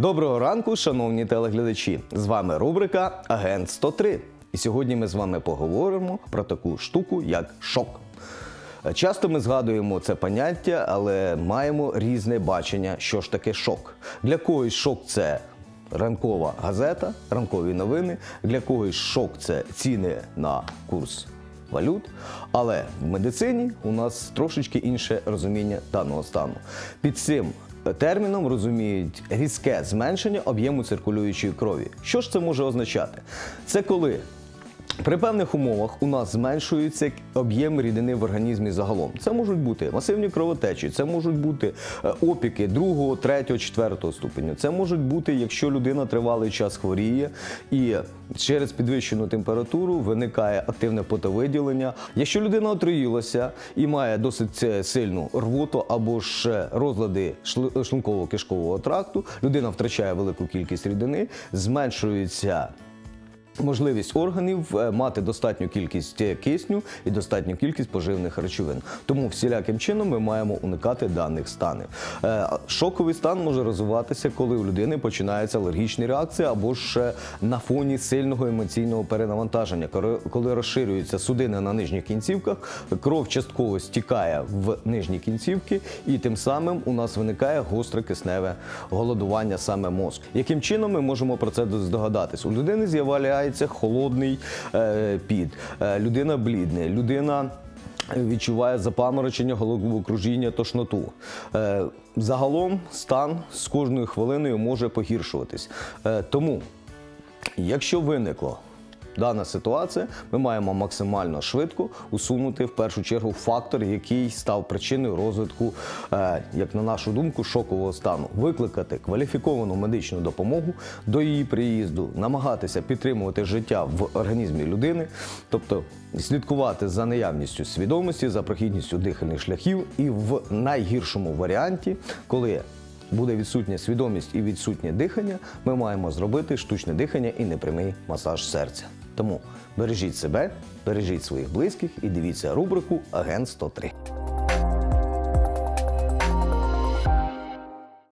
Доброго ранку, шановні телеглядачі! З вами рубрика Агент 103. І сьогодні ми з вами поговоримо про таку штуку, як шок. Часто ми згадуємо це поняття, але маємо різне бачення, що ж таке шок. Для когось шок це ранкова газета, ранкові новини, для когось шок це ціни на курс валют. Але в медицині у нас трошечки інше розуміння даного стану. Під цим терміном розуміють різке зменшення об'єму циркулюючої крові. Що ж це може означати? Це коли при певних умовах у нас зменшується об'єм рідини в організмі загалом. Це можуть бути масивні кровотечі, це можуть бути е, опіки другого, третього, четвертого ступеню. Це можуть бути, якщо людина тривалий час хворіє і через підвищену температуру виникає активне потовиділення. Якщо людина отруїлася і має досить е, сильну рвоту або ж розлади шлунково-кишкового тракту, людина втрачає велику кількість рідини, зменшується. Можливість органів е, мати достатню кількість е, кисню і достатню кількість поживних речовин. Тому всіляким чином ми маємо уникати даних станів. Е, Шоковий стан може розвиватися, коли у людини починається алергічна реакція або ж на фоні сильного емоційного перенавантаження, коли- розширюються судини на нижніх кінцівках, кров частково стікає в нижні кінцівки, і тим самим у нас виникає гостре кисневе голодування саме мозку. Яким чином ми можемо про це здогадатись? У людини з'являється холодний е, під, е, людина блідне, людина. Відчуває запаморочення, головокружіння, тошноту. Е, загалом стан з кожною хвилиною може погіршуватись. Тому, якщо виникло дана ситуація, ми маємо максимально швидко усунути в першу чергу фактор, який став причиною розвитку, е, як на нашу думку, шокового стану. Викликати кваліфіковану медичну допомогу до її приїзду, намагатися підтримувати життя в організмі людини, тобто слідкувати за наявністю свідомості, за прохідністю дихальних шляхів, і в найгіршому варіанті, коли буде відсутня свідомість і відсутнє дихання, ми маємо зробити штучне дихання і непрямий масаж серця. Тому бережіть себе, бережіть своїх близьких і дивіться рубрику Агент 103.